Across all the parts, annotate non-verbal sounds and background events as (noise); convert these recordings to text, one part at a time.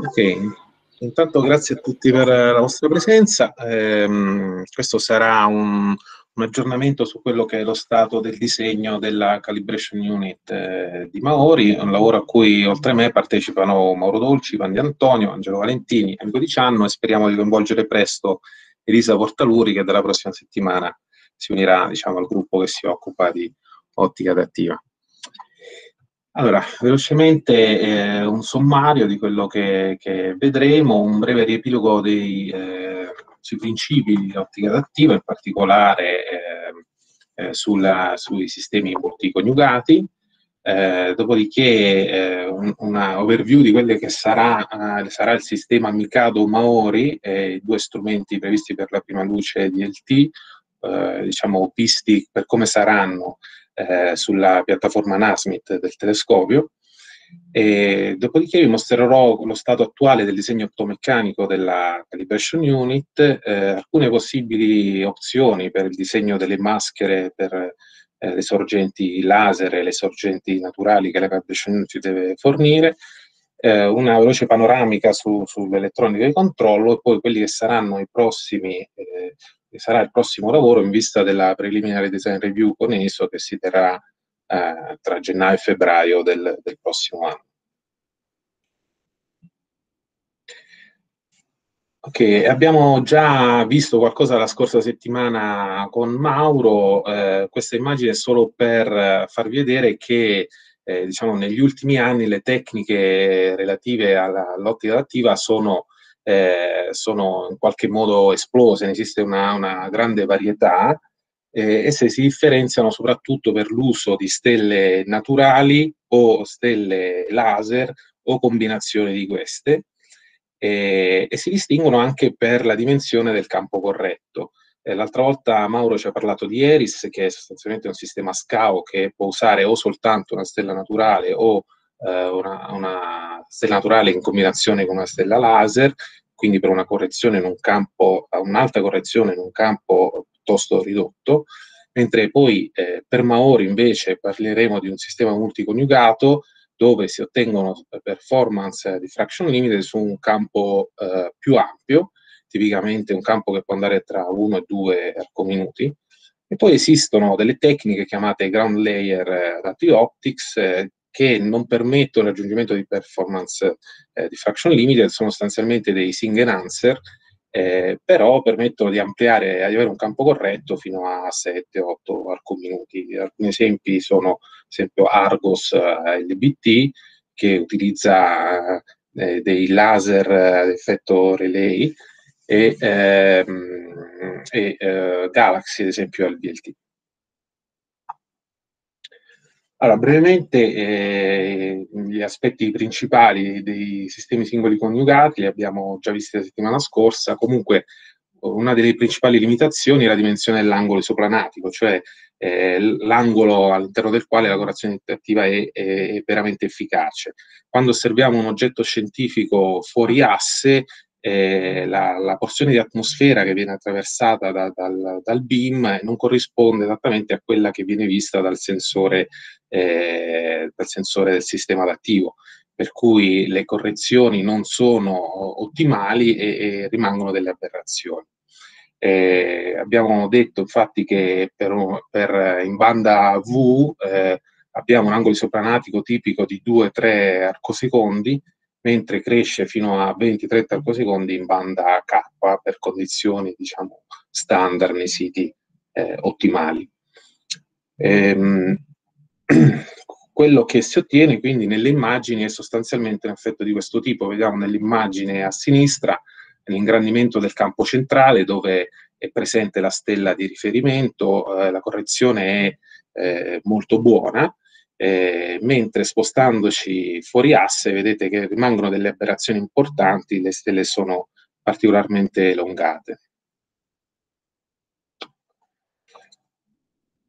Ok, intanto grazie a tutti per la vostra presenza. Eh, questo sarà un, un, aggiornamento su quello che è lo stato del disegno della Calibration Unit eh, di Maori, un lavoro a cui oltre a me partecipano Mauro Dolci, Pandi Antonio, Angelo Valentini, Enrico Di Cianno e speriamo di coinvolgere presto Elisa Portaluri che dalla prossima settimana si unirà diciamo, al gruppo che si occupa di ottica adattiva. Allora, velocemente eh, un sommario di quello che, che, vedremo, un breve riepilogo dei, eh, sui principi di ottica adattiva, in particolare eh, eh sulla, sui sistemi multiconiugati, eh, dopodiché eh, un, una overview di quello che sarà, sarà il sistema Mikado Maori, i due strumenti previsti per la prima luce DLT, diciamo visti per come saranno eh, sulla piattaforma NASMIT del telescopio. E dopodiché vi mostrerò lo stato attuale del disegno optomeccanico della Calibration Unit, eh, alcune possibili opzioni per il disegno delle maschere per eh, le sorgenti laser e le sorgenti naturali che la Calibration Unit deve fornire, eh, una veloce panoramica su, sull'elettronica di controllo e poi quelli che saranno i prossimi eh, che sarà il prossimo lavoro in vista della preliminare design review con ESO che si terrà eh, tra gennaio e febbraio del, del prossimo anno. Ok, abbiamo già visto qualcosa la scorsa settimana con Mauro, eh, questa immagine è solo per farvi vedere che eh, diciamo, negli ultimi anni le tecniche relative all'ottica adattiva sono eh, sono in qualche modo esplose, ne esiste una, una grande varietà. Eh, esse si differenziano soprattutto per l'uso di stelle naturali o stelle laser o combinazioni di queste eh, e si distinguono anche per la dimensione del campo corretto. Eh, l'altra volta Mauro ci ha parlato di ERIS, che è sostanzialmente un sistema SCAO che può usare o soltanto una stella naturale o eh, una, una, stella naturale in combinazione con una stella laser, quindi per una correzione in un campo, un'alta correzione in un campo piuttosto ridotto, mentre poi eh, per Maori invece parleremo di un sistema multiconiugato dove si ottengono performance di fraction limited su un campo eh, più ampio, tipicamente un campo che può andare tra 1 e 2 arcominuti, e poi esistono delle tecniche chiamate ground layer adaptive optics eh, che non permettono il raggiungimento di performance eh, di fraction limited, sono sostanzialmente dei single enhancer, eh, però permettono di ampliare di avere un campo corretto fino a 7-8 arcominuti. Alcuni esempi sono, ad esempio, Argos eh, LBT, che utilizza eh, dei laser ad effetto relay, e, ehm, e eh, Galaxy, ad esempio, al BLT. Allora, brevemente eh, gli aspetti principali dei sistemi singoli coniugati li abbiamo già visti la settimana scorsa. Comunque, una delle principali limitazioni è la dimensione dell'angolo isoplanatico, cioè eh, l'angolo all'interno del quale la correzione interattiva è, è, è veramente efficace. Quando osserviamo un oggetto scientifico fuori asse, eh, la, la, porzione di atmosfera che viene attraversata da, dal, dal, beam non corrisponde esattamente a quella che viene vista dal sensore, eh, dal sensore del sistema adattivo, per cui le correzioni non sono ottimali e, e rimangono delle aberrazioni. Eh, abbiamo detto infatti che per, per in banda V eh, abbiamo un angolo sopranatico tipico di 2-3 arcosecondi, mentre cresce fino a 20-30 arcosecondi in banda K per condizioni diciamo, standard nei siti eh, ottimali. Ehm, (clears throat) quello che si ottiene quindi nelle immagini è sostanzialmente un effetto di questo tipo. Vediamo nell'immagine a sinistra l'ingrandimento del campo centrale dove è presente la stella di riferimento, eh, la correzione è eh, molto buona, eh, mentre spostandoci fuori asse vedete che rimangono delle aberrazioni importanti, le stelle sono particolarmente elongate.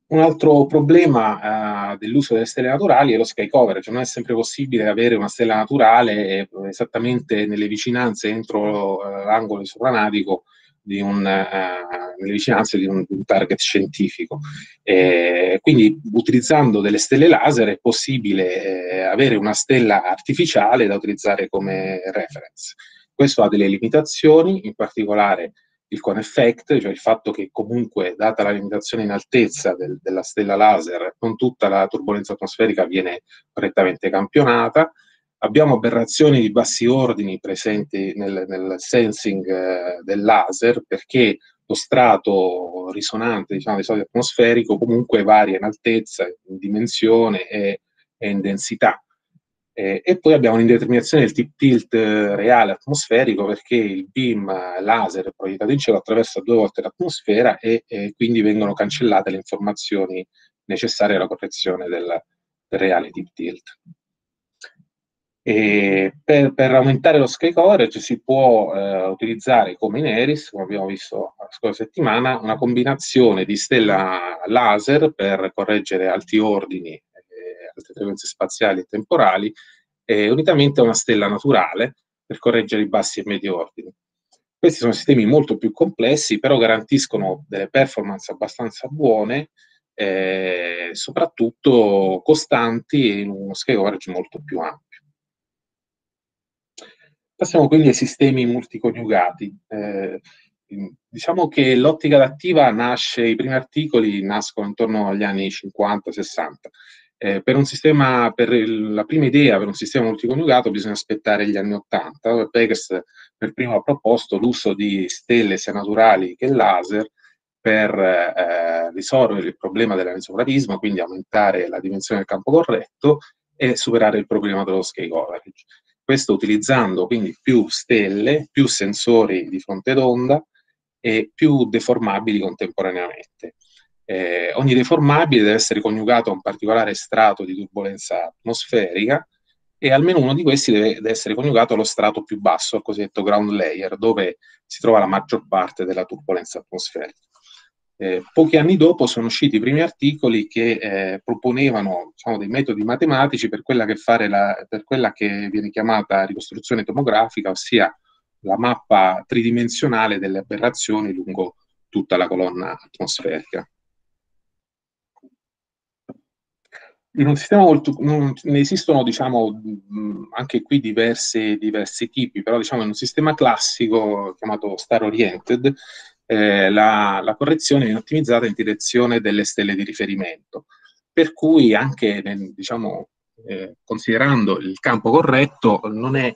Un altro problema uh, dell'uso delle stelle naturali è lo sky coverage, non è sempre possibile avere una stella naturale esattamente nelle vicinanze entro uh, l'angolo sopranatico di un, uh, nelle vicinanze di un, di un target scientifico. Eh, quindi utilizzando delle stelle laser è possibile eh, avere una stella artificiale da utilizzare come reference. Questo ha delle limitazioni, in particolare il cone effect, cioè il fatto che comunque, data la limitazione in altezza del, della stella laser, non tutta la turbolenza atmosferica viene correttamente campionata. Abbiamo aberrazioni di bassi ordini presenti nel, nel sensing eh, del laser perché lo strato risonante diciamo, di solito atmosferico comunque varia in altezza, in dimensione e, e in densità. Eh, e poi abbiamo un'indeterminazione del tip tilt eh, reale atmosferico perché il beam laser è proiettato in cielo attraversa due volte l'atmosfera e, e, quindi vengono cancellate le informazioni necessarie alla correzione del, del reale tip tilt. Per, per, aumentare lo sky coverage si può eh, utilizzare come in Eris, come abbiamo visto la scorsa settimana, una combinazione di stella laser per correggere alti ordini queste frequenze spaziali e temporali, eh, unitamente a una stella naturale per correggere i bassi e medi ordini. Questi sono sistemi molto più complessi, però garantiscono delle performance abbastanza buone, eh, soprattutto costanti in uno sky coverage molto più ampio. Passiamo quindi ai sistemi multiconiugati. Eh, diciamo che l'ottica adattiva nasce, i primi articoli nascono intorno agli anni 50-60 eh, per sistema, per il, la prima idea per un sistema multiconiugato bisogna aspettare gli anni 80. Pegers per primo ha proposto l'uso di stelle sia naturali che laser per eh, risolvere il problema dell'anisoplatismo, quindi aumentare la dimensione del campo corretto e superare il problema dello scale coverage. Questo utilizzando quindi più stelle, più sensori di fronte d'onda e più deformabili contemporaneamente. Eh, ogni deformabile deve essere coniugato a un particolare strato di turbolenza atmosferica e almeno uno di questi deve, deve, essere coniugato allo strato più basso, al cosiddetto ground layer, dove si trova la maggior parte della turbolenza atmosferica. Eh, pochi anni dopo sono usciti i primi articoli che eh, proponevano diciamo, dei metodi matematici per quella, che la, per quella che viene chiamata ricostruzione tomografica, ossia la mappa tridimensionale delle aberrazioni lungo tutta la colonna atmosferica. in un sistema molto, ne esistono diciamo anche qui diversi, diversi tipi, però diciamo in un sistema classico chiamato star oriented eh, la, la, correzione viene ottimizzata in direzione delle stelle di riferimento, per cui anche nel, diciamo, eh, considerando il campo corretto non è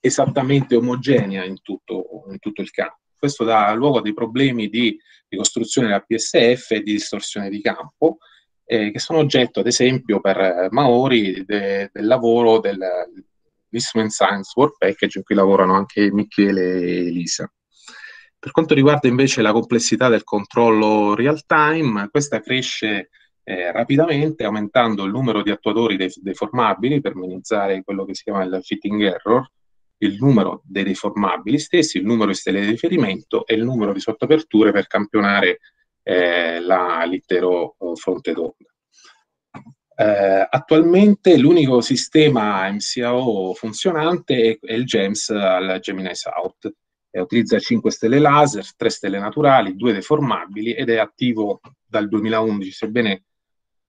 esattamente omogenea in tutto, in tutto il campo. Questo dà luogo a dei problemi di ricostruzione della PSF e di distorsione di campo, eh, che sono oggetto, ad esempio, per eh, Maori de, del lavoro dell'Instrument Science Work Package, in cui lavorano anche Michele e Elisa. Per quanto riguarda invece la complessità del controllo real time, questa cresce eh, rapidamente aumentando il numero di attuatori deformabili per minimizzare quello che si chiama il fitting error, il numero dei deformabili stessi, il numero di stelle di riferimento e il numero di sottoaperture per campionare eh, la, l'intero eh, fronte d'onda. Eh, attualmente l'unico sistema MCAO funzionante è, è il GEMS al Gemini South. Eh, utilizza 5 stelle laser, 3 stelle naturali, 2 deformabili ed è attivo dal 2011, sebbene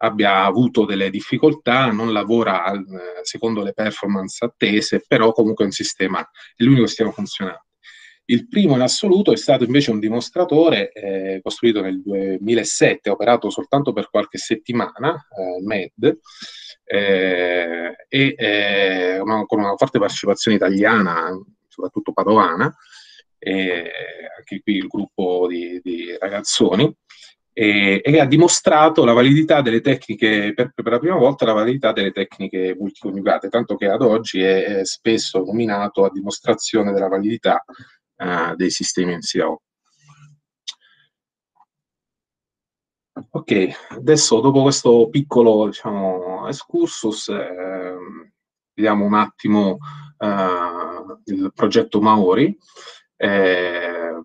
abbia avuto delle difficoltà, non lavora al, eh, secondo le performance attese, però comunque è un sistema, è l'unico sistema funzionante. Il primo in assoluto è stato invece un dimostratore eh, costruito nel 2007, operato soltanto per qualche settimana, eh, MED, eh, e eh, una, con una forte partecipazione italiana, soprattutto padovana, anche qui il gruppo di, di ragazzoni, e, e, ha dimostrato la validità delle tecniche, per, per, la prima volta la validità delle tecniche multiconiugate, tanto che ad oggi è, è spesso nominato a dimostrazione della validità uh, dei sistemi NCO. Ok, adesso dopo questo piccolo diciamo, excursus eh, vediamo un attimo uh, il progetto Maori. Eh,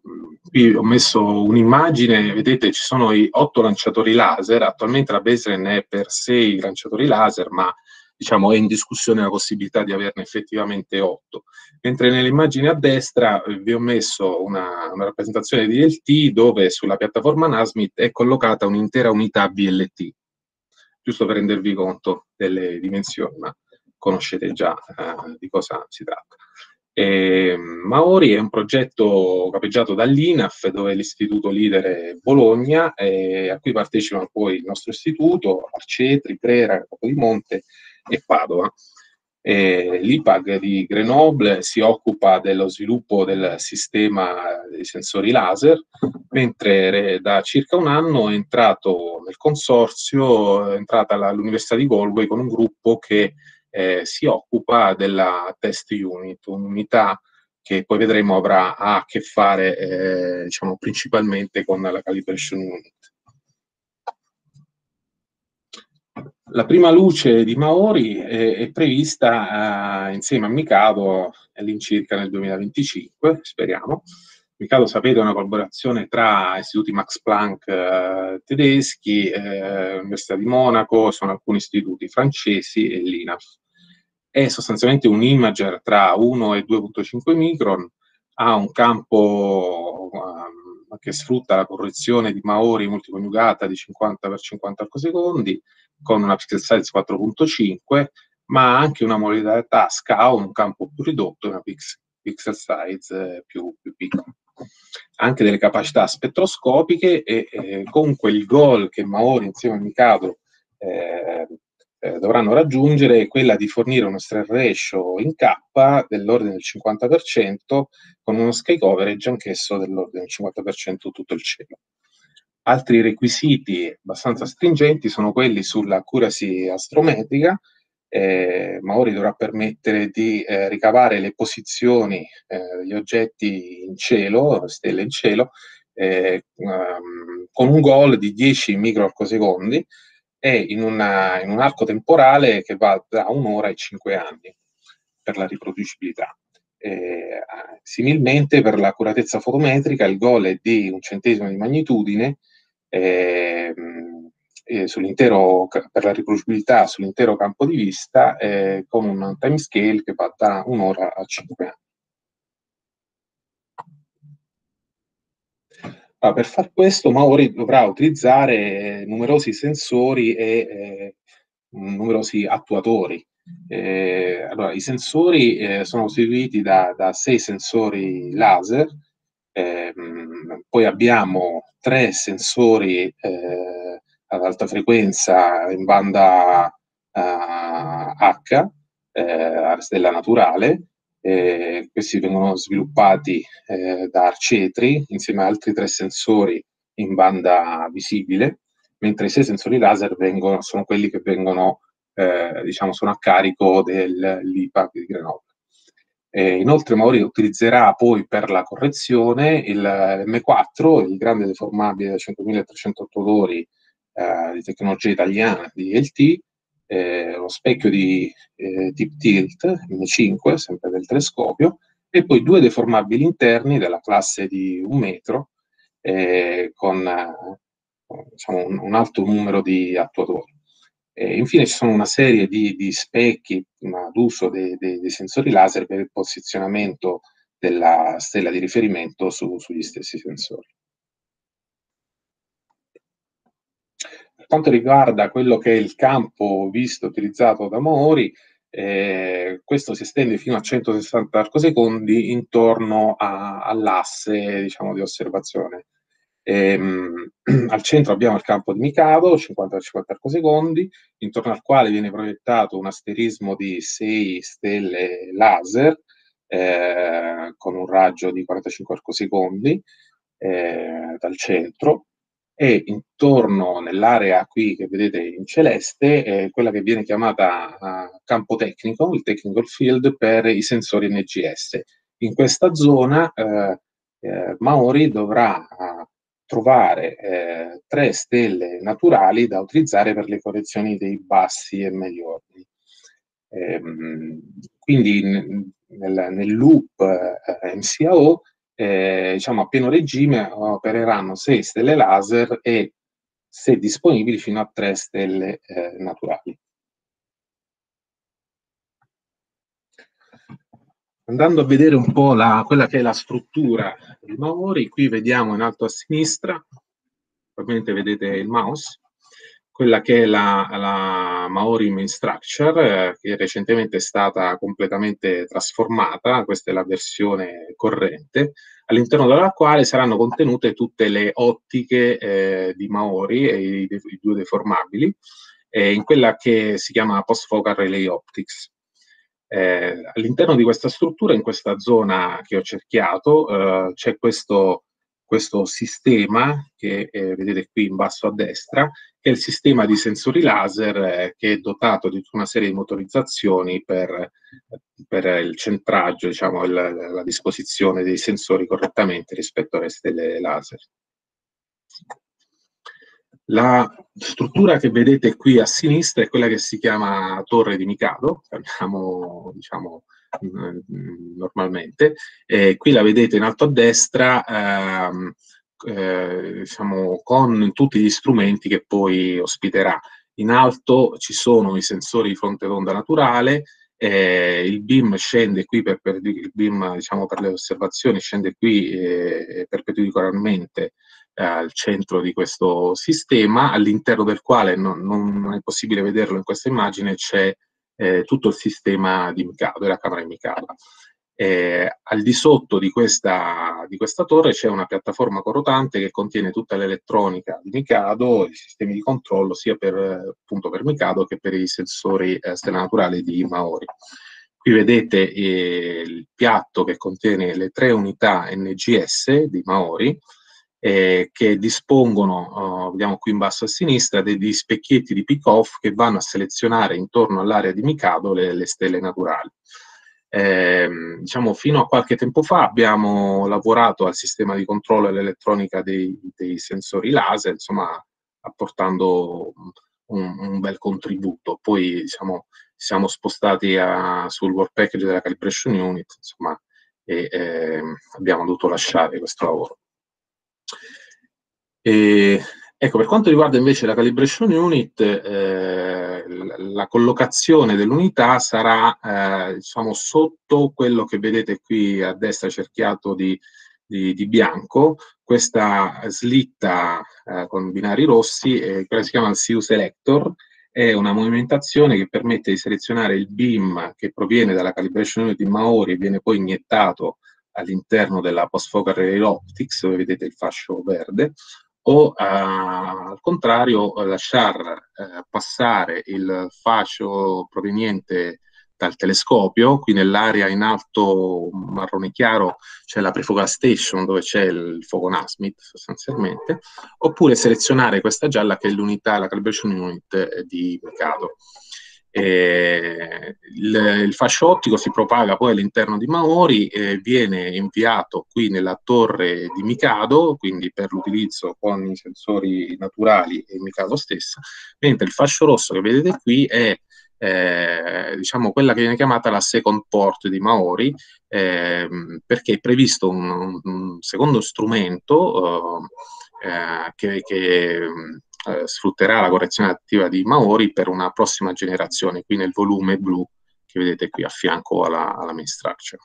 qui ho messo un'immagine, vedete ci sono i otto lanciatori laser, attualmente la baseline è per sei lanciatori laser, ma diciamo, è in discussione la possibilità di averne effettivamente 8. Mentre nell'immagine a destra eh, vi ho messo una, una, rappresentazione di LT dove sulla piattaforma Nasmit è collocata un'intera unità BLT, giusto per rendervi conto delle dimensioni, ma conoscete già eh, di cosa si tratta. E Maori è un progetto capeggiato dall'INAF, dove l'istituto leader è Bologna, a cui partecipano poi il nostro istituto, Arcetri, Brera, Capodimonte e Padova. L'IPAG di Grenoble si occupa dello sviluppo del sistema dei sensori laser, mentre da circa un anno è entrato nel consorzio, è entrata all'Università di Galway con un gruppo che eh, si occupa della test unit, un'unità che poi vedremo avrà a che fare eh, diciamo, principalmente con la calibration unit. La prima luce di Maori è, è prevista eh, insieme a Mikado all'incirca nel 2025, speriamo. Mikado, sapete, è una collaborazione tra istituti Max Planck eh, tedeschi, eh, Università di Monaco, sono alcuni istituti francesi e l'INAF è sostanzialmente un imager tra 1 e 2.5 micron, ha un campo um, che sfrutta la correzione di Maori multiconiugata di 50 x 50 arcosecondi con una pixel size 4.5, ma anche una modalità SCA, un campo più ridotto una pix pixel size eh, più, più piccola. Anche delle capacità spettroscopiche e eh, comunque il goal che Maori insieme a Mikado eh, eh, dovranno raggiungere è quella di fornire uno stress ratio in K dell'ordine del 50% con uno sky coverage anch'esso dell'ordine del 50% tutto il cielo. Altri requisiti abbastanza stringenti sono quelli sull'accuracy astrometrica. Eh, Maori dovrà permettere di eh, ricavare le posizioni eh, degli oggetti in cielo, stelle in cielo, um, con un goal di 10 microarcosecondi è in, una, in un arco temporale che va da un'ora ai cinque anni per la riproducibilità. Eh, similmente per l'accuratezza fotometrica il goal è di un centesimo di magnitudine eh, sull'intero, per la riproducibilità sull'intero campo di vista eh, con un timescale che va da un'ora a cinque anni. Ah, per far questo Maori dovrà utilizzare numerosi sensori e eh, numerosi attuatori. Eh, allora, I sensori eh, sono costituiti da, da, sei sensori laser, ehm, poi abbiamo tre sensori eh, ad alta frequenza in banda H, eh, a stella naturale, eh, questi vengono sviluppati eh, da Arcetri insieme a altri tre sensori in banda visibile, mentre i sei sensori laser vengono, sono quelli che vengono, eh, diciamo, sono a carico dell'IPA di Grenoble. Eh, inoltre Mauri utilizzerà poi per la correzione il M4, il grande deformabile da 5308 odori eh, di tecnologia italiana di LT, eh, lo specchio di eh, Deep Tilt M5, sempre del telescopio, e poi due deformabili interni della classe di un metro eh, con eh, diciamo, un, un, alto numero di attuatori. E infine ci sono una serie di, di specchi d'uso dei, dei, dei, sensori laser per il posizionamento della stella di riferimento su, sugli stessi sensori. Per quanto riguarda quello che è il campo visto utilizzato da Mori, eh, questo si estende fino a 160 arcosecondi intorno a, all'asse diciamo, di osservazione. Ehm, (clears throat) al centro abbiamo il campo di Mikado, 50-50 arcosecondi, intorno al quale viene proiettato un asterismo di 6 stelle laser eh, con un raggio di 45 arcosecondi eh, dal centro e intorno nell'area qui che vedete in celeste è quella che viene chiamata uh, campo tecnico, il technical field per i sensori NGS. In questa zona eh, eh, Maori dovrà uh, trovare eh, tre stelle naturali da utilizzare per le correzioni dei bassi e medi ordini. Ehm, quindi nel, nel loop eh, MCAO eh, diciamo, a pieno regime eh, opereranno 6 stelle laser e, se disponibili, fino a 3 stelle eh, naturali. Andando a vedere un po' la, quella che è la struttura di Maori, qui vediamo in alto a sinistra, probabilmente vedete il mouse, quella che è la, la Maori Main Structure, eh, che recentemente è stata completamente trasformata, questa è la versione corrente, all'interno della quale saranno contenute tutte le ottiche eh, di Maori e i, i due deformabili, eh, in quella che si chiama Post Focal Relay Optics. Eh, all'interno di questa struttura, in questa zona che ho cerchiato, eh, c'è questo, questo, sistema che eh, vedete qui in basso a destra, che è il sistema di sensori laser eh, che è dotato di tutta una serie di motorizzazioni per, per il centraggio, diciamo, il, la disposizione dei sensori correttamente rispetto alle stelle laser. La struttura che vedete qui a sinistra è quella che si chiama Torre di Mikado, chiamiamo diciamo, normalmente. Eh, qui la vedete in alto a destra, ehm, eh, diciamo, con tutti gli strumenti che poi ospiterà. In alto ci sono i sensori di fronte d'onda naturale, eh, il BIM scende qui per, per, BIM, diciamo, per le osservazioni, scende qui eh, perpendicolarmente al centro di questo sistema, all'interno del quale non, non, è possibile vederlo in questa immagine, c'è eh, tutto il sistema di Mikado, la camera di Mikado. Eh, al di sotto di questa, di questa torre c'è una piattaforma corrotante che contiene tutta l'elettronica di Mikado, i sistemi di controllo sia per, appunto, per Mikado che per i sensori eh, stella naturale di Maori. Qui vedete eh, il piatto che contiene le tre unità NGS di Maori, eh, che dispongono, uh, vediamo qui in basso a sinistra, degli specchietti di pick-off che vanno a selezionare intorno all'area di Mikado le, le stelle naturali. Eh, diciamo, fino a qualche tempo fa abbiamo lavorato al sistema di controllo dell'elettronica dei, dei sensori laser, insomma, apportando un, un bel contributo. Poi diciamo, siamo spostati a, sul work package della calibration unit, insomma, e eh, abbiamo dovuto lasciare questo lavoro. E, ecco, per quanto riguarda invece la calibration unit, eh, la, collocazione dell'unità sarà eh, diciamo, sotto quello che vedete qui a destra cerchiato di, di, di bianco, questa slitta eh, con binari rossi, eh, quella si chiama il CU Selector, è una movimentazione che permette di selezionare il beam che proviene dalla calibration unit di Maori e viene poi iniettato all'interno della post-focal relay optics, dove vedete il fascio verde, o uh, al contrario lasciar uh, passare il fascio proveniente dal telescopio, qui nell'area in alto marrone chiaro c'è la prefocal station dove c'è il fuoco Nasmith sostanzialmente, oppure selezionare questa gialla che è l'unità, la calibration unit di Mikado. Eh, il, il, fascio ottico si propaga poi all'interno di Maori e viene inviato qui nella torre di Mikado, quindi per l'utilizzo con i sensori naturali e Mikado stessa, mentre il fascio rosso che vedete qui è eh, diciamo quella che viene chiamata la second port di Maori, eh, perché è previsto un, un secondo strumento eh, che, che eh, sfrutterà la correzione attiva di Maori per una prossima generazione, qui nel volume blu che vedete qui a fianco alla, alla main structure.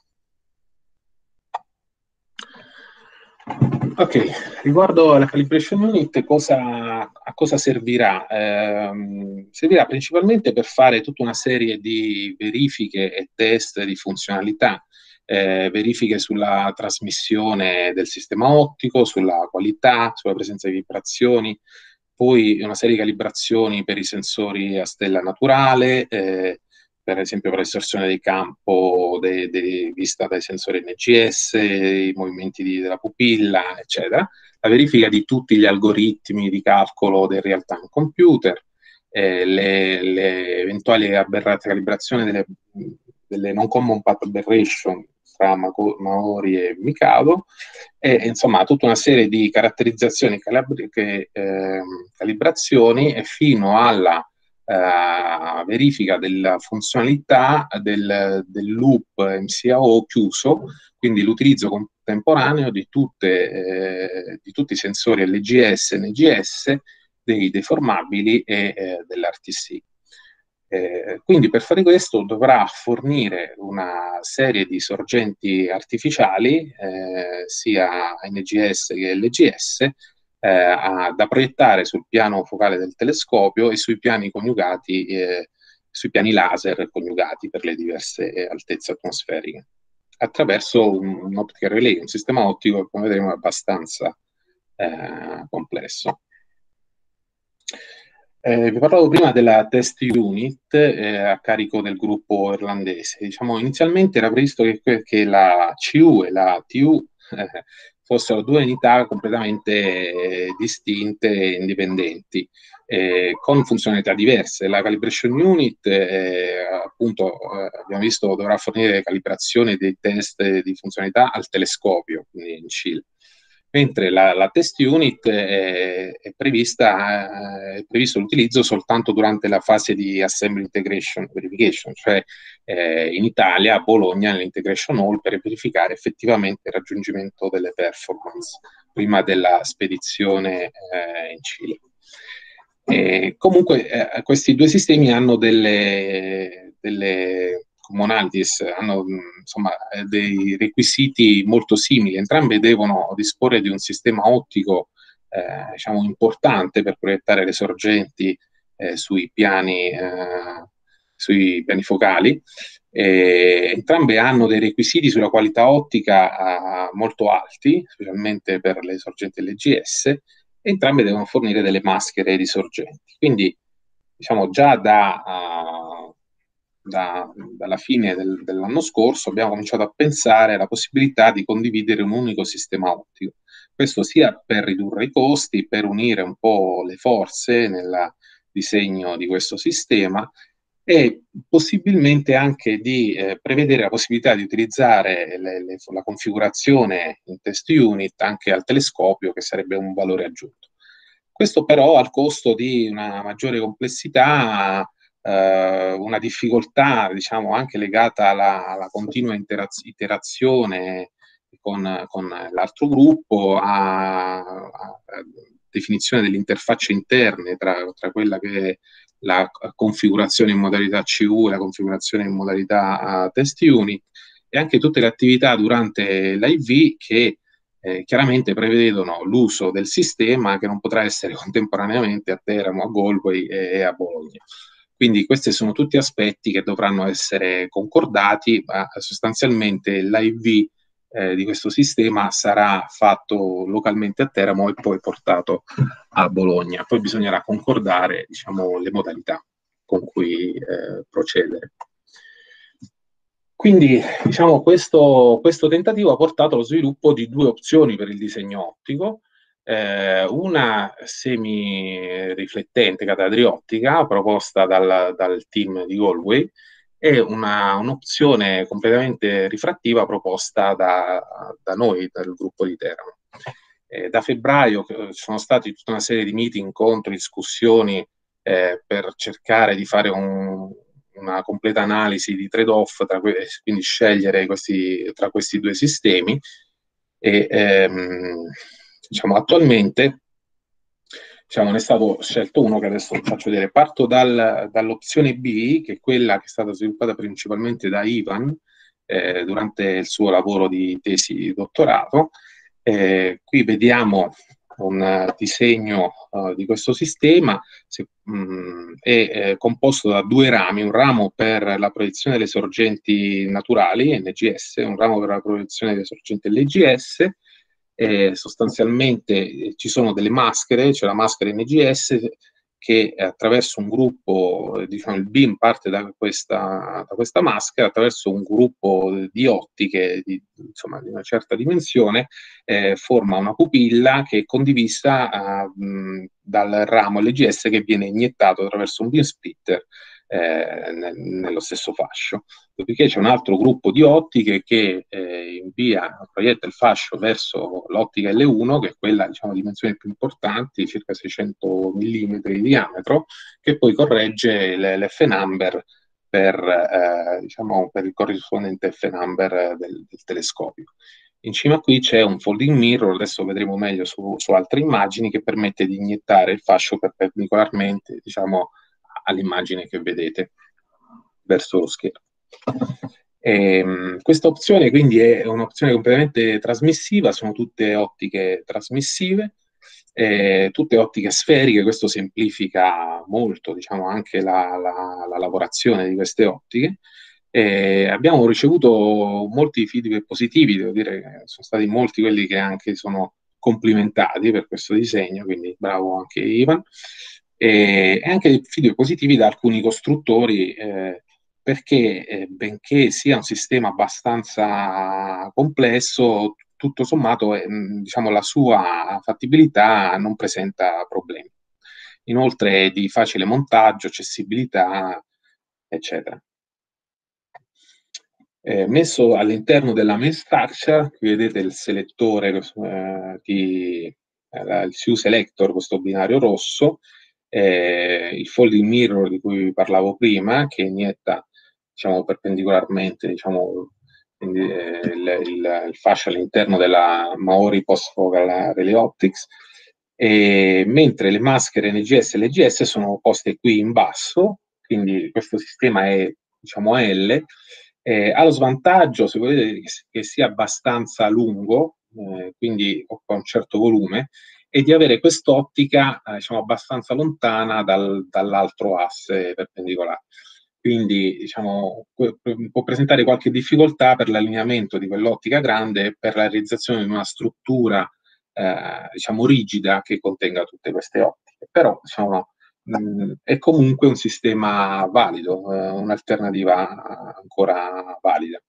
Ok, riguardo alla calibration unit, cosa, a cosa servirà? Eh, servirà principalmente per fare tutta una serie di verifiche e test di funzionalità, eh, verifiche sulla trasmissione del sistema ottico, sulla qualità, sulla presenza di vibrazioni, poi una serie di calibrazioni per i sensori a stella naturale, eh, per esempio per l'estorsione del campo de, de, vista dai sensori NGS, i movimenti di, della pupilla, eccetera, la verifica di tutti gli algoritmi di calcolo del real-time computer, eh, le, le, eventuali aberrate calibrazioni delle, delle non common path aberration tra Maori e Mikado, e insomma tutta una serie di caratterizzazioni, calabri- che, eh, calibrazioni e fino alla eh, verifica della funzionalità del, del, loop MCAO chiuso, quindi l'utilizzo contemporaneo di, tutte, eh, di tutti i sensori LGS, NGS, dei deformabili e eh, dell'RTC. Eh, quindi per fare questo dovrà fornire una serie di sorgenti artificiali, eh, sia NGS che LGS, eh, a, da proiettare sul piano focale del telescopio e sui piani coniugati, eh, sui piani laser coniugati per le diverse altezze atmosferiche, attraverso un, un relay, un sistema ottico che come vedremo è abbastanza eh, complesso. Eh, vi parlavo prima della test unit eh, a carico del gruppo irlandese. Diciamo, inizialmente era previsto che, che la CU e la TU eh, fossero due unità completamente eh, distinte e indipendenti, eh, con funzionalità diverse. La calibration unit, eh, appunto, abbiamo visto, dovrà fornire calibrazione dei test di funzionalità al telescopio, quindi in CIL mentre la, la test unit è, è, prevista, è previsto l'utilizzo soltanto durante la fase di assembly integration verification, cioè eh, in Italia, a Bologna, nell'integration hall per verificare effettivamente il raggiungimento delle performance prima della spedizione eh, in Cile. E comunque eh, questi due sistemi hanno delle, delle Monaldis hanno insomma, dei requisiti molto simili, entrambe devono disporre di un sistema ottico eh, diciamo, importante per proiettare le sorgenti eh, sui, piani, eh, sui piani focali. E entrambe hanno dei requisiti sulla qualità ottica molto alti, specialmente per le sorgenti LGS, e entrambe devono fornire delle maschere di sorgenti. Quindi, diciamo, già da uh, da, dalla fine del, dell'anno scorso abbiamo cominciato a pensare alla possibilità di condividere un unico sistema ottico. Questo sia per ridurre i costi, per unire un po' le forze nel disegno di questo sistema e possibilmente anche di eh, prevedere la possibilità di utilizzare le, le, la configurazione in test unit anche al telescopio, che sarebbe un valore aggiunto. Questo però al costo di una maggiore complessità eh, una difficoltà, diciamo, anche legata alla, alla continua interaz- iterazione con, con, l'altro gruppo, a, a, definizione delle interfacce interne tra, tra, quella che è la configurazione in modalità CU e la configurazione in modalità test unit e anche tutte le attività durante l'IV che eh, chiaramente prevedono l'uso del sistema che non potrà essere (laughs) contemporaneamente a Teramo, a Galway e, e a Bologna. Quindi questi sono tutti aspetti che dovranno essere concordati, ma sostanzialmente l'IV eh, di questo sistema sarà fatto localmente a Teramo e poi portato a Bologna. Poi bisognerà concordare diciamo, le modalità con cui eh, procedere. Quindi diciamo, questo, questo tentativo ha portato allo sviluppo di due opzioni per il disegno ottico, eh, una semi-riflettente catadriottica proposta dal, dal, team di Galway e una, un'opzione completamente rifrattiva proposta da, da, noi, dal gruppo di Teramo. Eh, da febbraio ci sono stati tutta una serie di meeting, incontri, discussioni eh, per cercare di fare un, una completa analisi di trade-off, que- quindi scegliere questi, tra questi due sistemi. E, ehm, diciamo, attualmente diciamo, ne è stato scelto uno che adesso vi faccio vedere. Parto dal, dall'opzione B, che è quella che è stata sviluppata principalmente da Ivan eh, durante il suo lavoro di tesi di dottorato. Eh, qui vediamo un disegno uh, di questo sistema se, mh, mm, è eh, composto da due rami, un ramo per la proiezione delle sorgenti naturali, NGS, un ramo per la proiezione delle sorgenti LGS, eh, sostanzialmente eh, ci sono delle maschere, c'è la maschera NGS che attraverso un gruppo, eh, diciamo il BIM parte da questa, da questa maschera, attraverso un gruppo di ottiche di, insomma, di una certa dimensione, eh, forma una pupilla che è condivisa mh, dal ramo LGS che viene iniettato attraverso un BIM splitter eh, nel, nello stesso fascio. Dopodiché c'è un altro gruppo di ottiche che eh, invia, proietta il fascio verso l'ottica L1, che è quella diciamo, di dimensioni più importanti, circa 600 mm di diametro, che poi corregge l'F number per, eh, diciamo, per il corrispondente F number del, del telescopio. In cima qui c'è un folding mirror, adesso vedremo meglio su, su, altre immagini, che permette di iniettare il fascio perpendicolarmente diciamo, all'immagine che vedete verso lo schermo. E, ehm, questa opzione quindi è un'opzione completamente trasmissiva, sono tutte ottiche trasmissive, eh, tutte ottiche sferiche, questo semplifica molto diciamo, anche la, la, la lavorazione di queste ottiche. Eh, abbiamo ricevuto molti feedback positivi, devo dire che sono stati molti quelli che anche sono complimentati per questo disegno, quindi bravo anche Ivan, e, e anche feedback positivi da alcuni costruttori eh, perché eh, benché sia un sistema abbastanza complesso, tutto sommato eh, diciamo, la sua fattibilità non presenta problemi. Inoltre è di facile montaggio, accessibilità, eccetera. Eh, messo all'interno della main structure, qui vedete il selettore eh, di, eh, il SU selector, questo binario rosso, eh, il folding mirror di cui vi parlavo prima, che inietta diciamo, perpendicolarmente diciamo, eh, il, il, il, fascio all'interno della Maori Post Focal Relay Optics, e, mentre le maschere NGS e LGS sono poste qui in basso, quindi questo sistema è diciamo L, eh, ha lo svantaggio, se volete, che sia abbastanza lungo, eh, quindi con un certo volume, e di avere quest'ottica eh, diciamo, abbastanza lontana dal, dall'altro asse perpendicolare quindi diciamo, può presentare qualche difficoltà per l'allineamento di quell'ottica grande e per la realizzazione di una struttura eh, diciamo, rigida che contenga tutte queste ottiche. Però diciamo, è comunque un sistema valido, eh, un'alternativa ancora valida.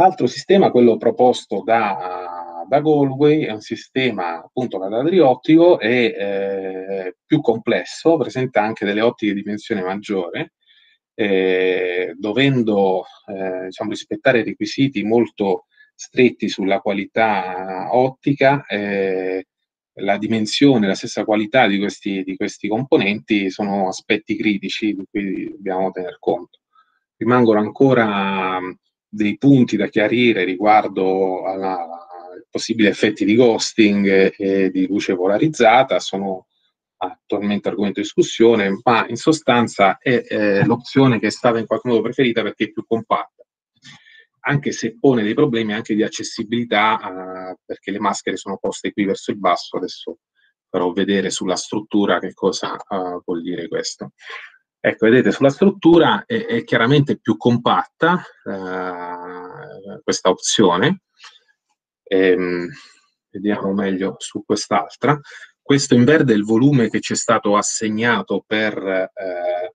L'altro sistema, quello proposto da, da, Galway, è un sistema appunto quadradriottico e eh, più complesso, presenta anche delle ottiche di dimensione maggiore, eh, dovendo eh, diciamo, rispettare requisiti molto stretti sulla qualità ottica, eh, la dimensione, la stessa qualità di questi, di questi, componenti sono aspetti critici di cui dobbiamo tener conto. Rimangono ancora dei punti da chiarire riguardo ai possibili effetti di ghosting e di luce polarizzata, sono attualmente argomento di discussione, ma in sostanza è eh, l'opzione che è stata in qualche modo preferita perché è più compatta, anche se pone dei problemi anche di accessibilità, eh, perché le maschere sono poste qui verso il basso, adesso farò vedere sulla struttura che cosa uh, vuol dire questo. Ecco, vedete, sulla struttura è, è chiaramente più compatta uh, questa opzione, ehm, vediamo meglio su quest'altra, questo in verde è il volume che ci è stato assegnato per, eh,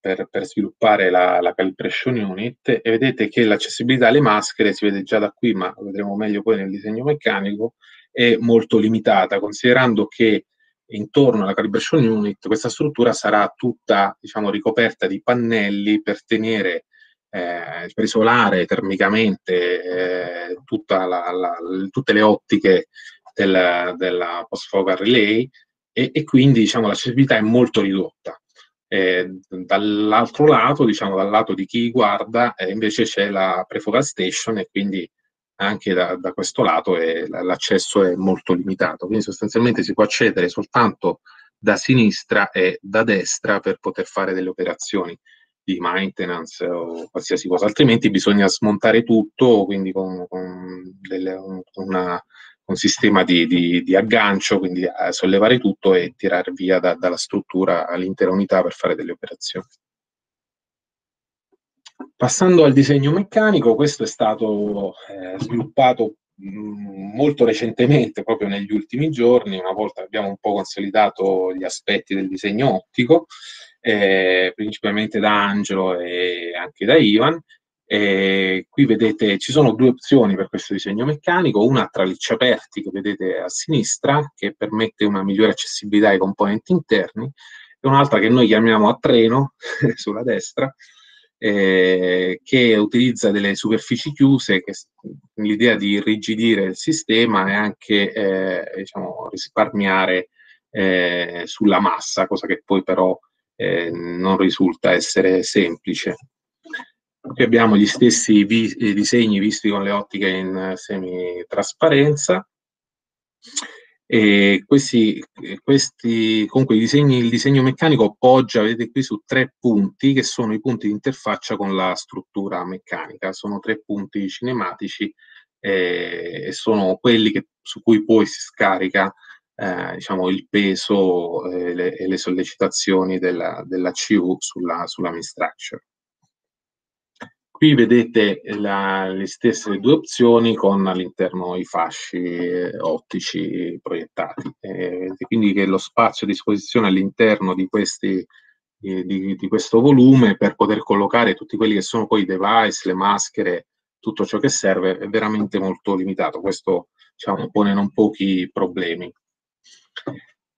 per, per sviluppare la, la, calibration unit. E vedete che l'accessibilità alle maschere, si vede già da qui, ma lo vedremo meglio poi nel disegno meccanico, è molto limitata, considerando che intorno alla calibration unit questa struttura sarà tutta diciamo, ricoperta di pannelli per tenere eh, per isolare termicamente eh, la, la, tutte le ottiche del, della post-focal relay e, e quindi diciamo, l'accessibilità è molto ridotta. Eh, dall'altro lato, diciamo dal lato di chi guarda, eh, invece c'è la prefocal station e quindi anche da, da questo lato è, l'accesso è molto limitato. Quindi sostanzialmente si può accedere soltanto da sinistra e da destra per poter fare delle operazioni di maintenance o qualsiasi cosa, altrimenti bisogna smontare tutto, quindi con, con delle, una, un sistema di, di, di aggancio, quindi eh, sollevare tutto e tirare via da, dalla struttura l'intera unità per fare delle operazioni. Passando al disegno meccanico, questo è stato eh, sviluppato mm, molto recentemente, proprio negli ultimi giorni, una volta abbiamo un po' consolidato gli aspetti del disegno ottico, eh, principalmente da Angelo e anche da Ivan, e qui vedete ci sono due opzioni per questo disegno meccanico, una tra tralicci aperti che vedete a sinistra che permette una migliore accessibilità ai componenti interni e un'altra che noi chiamiamo a treno (laughs) sulla destra eh, che utilizza delle superfici chiuse che l'idea di irrigidire il sistema e anche eh, diciamo, risparmiare eh, sulla massa, cosa che poi però eh, non risulta essere semplice. Qui abbiamo gli stessi vi eh, disegni visti con le ottiche in semi-trasparenza. E questi, questi, comunque disegni, il disegno meccanico poggia, vedete qui, su tre punti che sono i punti di interfaccia con la struttura meccanica. Sono tre punti cinematici eh, e sono quelli che, su cui poi si scarica eh, diciamo, il peso e le, e le sollecitazioni della, della CU sulla, sulla main structure. Qui vedete la, le stesse due opzioni con all'interno i fasci eh, ottici proiettati. Eh, quindi che lo spazio a disposizione all'interno di, di, di, di, questo volume per poter collocare tutti quelli che sono poi i device, le maschere, tutto ciò che serve è veramente molto limitato. Questo diciamo, pone non pochi problemi.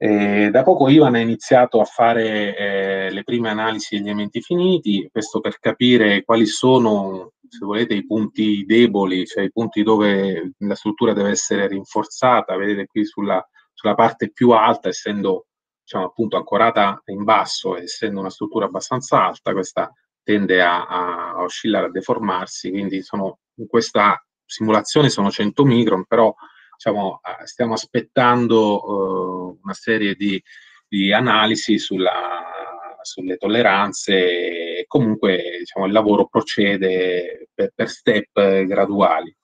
Eh, da poco Ivan ha iniziato a fare eh, le prime analisi degli elementi finiti, questo per capire quali sono, se volete, i punti deboli, cioè i punti dove la struttura deve essere rinforzata. Vedete qui sulla, sulla parte più alta, essendo diciamo, appunto ancorata in basso, essendo una struttura abbastanza alta, questa tende a, a oscillare, a deformarsi, quindi sono, in questa simulazione sono 100 micron, però diciamo, eh, stiamo aspettando uh, una serie di, di analisi sulla, sulle tolleranze e comunque diciamo, il lavoro procede per, per step graduali.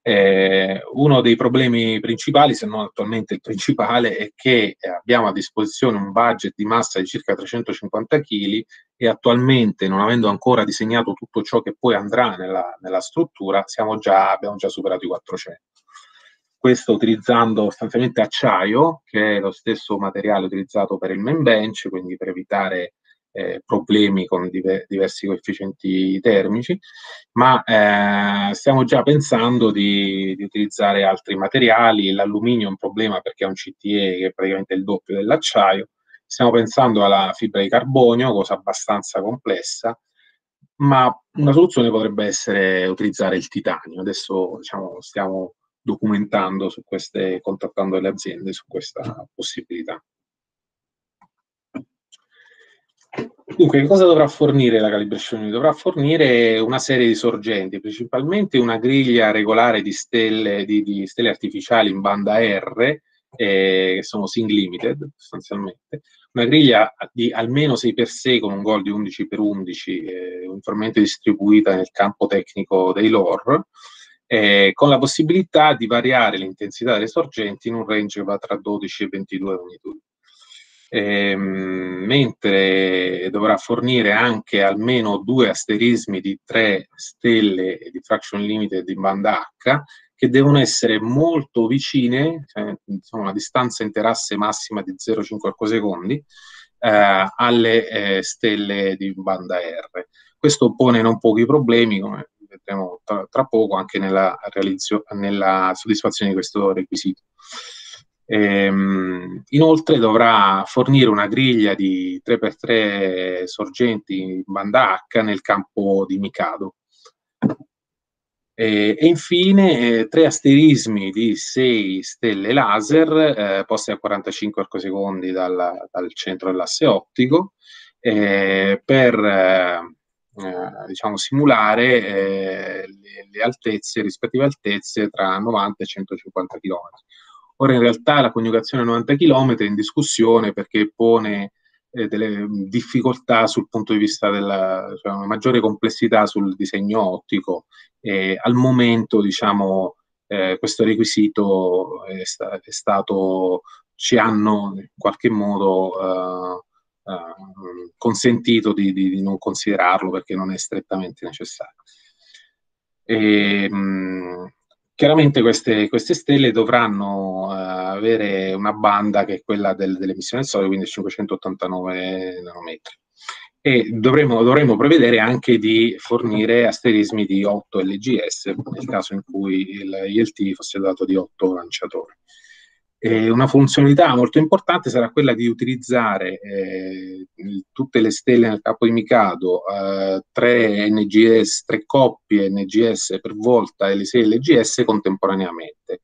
Eh, uno dei problemi principali, se non attualmente il principale, è che abbiamo a disposizione un budget di massa di circa 350 kg e attualmente, non avendo ancora disegnato tutto ciò che poi andrà nella, nella struttura, già, abbiamo già superato i 400 questo utilizzando sostanzialmente acciaio, che è lo stesso materiale utilizzato per il main bench, quindi per evitare eh, problemi con diver diversi coefficienti termici, ma eh, stiamo già pensando di, di, utilizzare altri materiali, l'alluminio è un problema perché è un CTE che è praticamente il doppio dell'acciaio, stiamo pensando alla fibra di carbonio, cosa abbastanza complessa, ma una soluzione potrebbe essere utilizzare il titanio. Adesso diciamo, stiamo documentando su queste, contattando le aziende su questa possibilità. Dunque, cosa dovrà fornire la calibration Dovrà fornire una serie di sorgenti, principalmente una griglia regolare di stelle, di, di stelle artificiali in banda R, eh, che sono sync limited sostanzialmente, una griglia di almeno 6x6 con un gol di 11x11, eh, uniformemente distribuita nel campo tecnico dei LOR, eh, con la possibilità di variare l'intensità delle sorgenti in un range che va tra 12 e 22 magnitudi. Eh, mentre dovrà fornire anche almeno due asterismi di tre stelle di fraction limited in banda H che devono essere molto vicine, cioè, insomma, una distanza interasse massima di 0,5 arcosecondi eh, alle eh, stelle di banda R. Questo pone non pochi problemi, come vedremo tra, tra poco anche nella, nella, soddisfazione di questo requisito. Ehm, inoltre dovrà fornire una griglia di 3x3 sorgenti in banda H nel campo di Mikado. E, e infine eh, tre asterismi di 6 stelle laser eh, poste a 45 arcosecondi dal, dal centro dell'asse ottico eh, per eh, diciamo, simulare eh, le, le, altezze, rispettive altezze tra 90 e 150 km. Ora in realtà la coniugazione 90 km è in discussione perché pone eh, delle difficoltà sul punto di vista della cioè una maggiore complessità sul disegno ottico e al momento diciamo eh, questo requisito è, sta, è, stato ci hanno in qualche modo eh, consentito di, di, di, non considerarlo perché non è strettamente necessario. E, mh, chiaramente queste, queste, stelle dovranno uh, avere una banda che è quella del, dell'emissione del Sole, quindi 589 nanometri. E dovremo, dovremo prevedere anche di fornire asterismi di 8 LGS nel caso in cui il ILT fosse dato di 8 lanciatori. Eh, una funzionalità molto importante sarà quella di utilizzare eh, tutte le stelle nel capo di Mikado, eh, tre NGS, tre coppie NGS per volta e le 6 LGS contemporaneamente.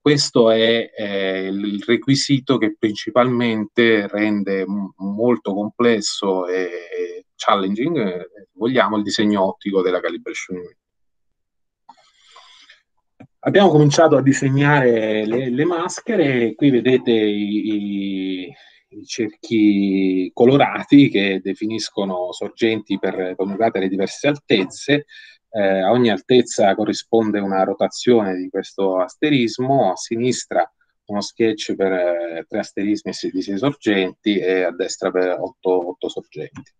Questo è eh, il requisito che principalmente rende molto complesso e challenging, eh, vogliamo, il disegno ottico della calibration unit. Abbiamo cominciato a disegnare le, le maschere, qui vedete i, i, i, cerchi colorati che definiscono sorgenti per coniugate le diverse altezze. Eh, a ogni altezza corrisponde una rotazione di questo asterismo, a sinistra uno sketch per eh, tre asterismi e 16 sorgenti e a destra per 8, 8 sorgenti.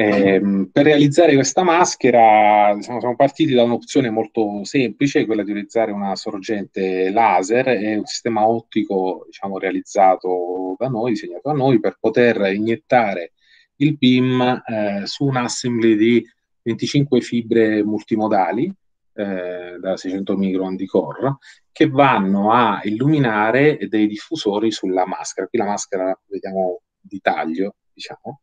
Eh, per realizzare questa maschera diciamo, siamo partiti da un'opzione molto semplice, quella di utilizzare una sorgente laser e un sistema ottico diciamo, realizzato da noi, disegnato da noi, per poter iniettare il BIM eh, su un assembly di 25 fibre multimodali eh, da 600 micron di core che vanno a illuminare dei diffusori sulla maschera. Qui la maschera vediamo di taglio, diciamo,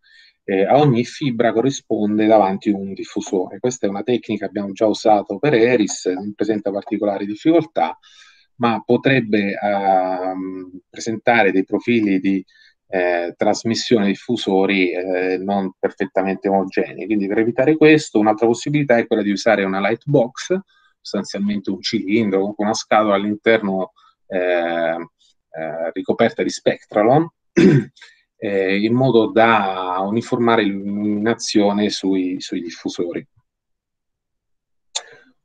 eh, a ogni fibra corrisponde davanti un diffusore. Questa è una tecnica che abbiamo già usato per Eris, non presenta particolari difficoltà, ma potrebbe eh, presentare dei profili di eh, trasmissione diffusori eh, non perfettamente omogenei. Quindi per evitare questo, un'altra possibilità è quella di usare una lightbox, sostanzialmente un cilindro, comunque una scatola all'interno eh, eh, ricoperta di Spectralon (clears throat) eh, in modo da uniformare l'illuminazione sui, sui diffusori.